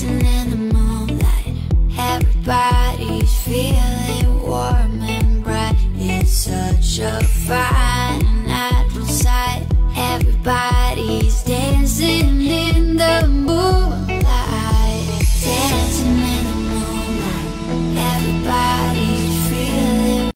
dancing in the moonlight. Everybody's feeling warm and bright. It's such a vibe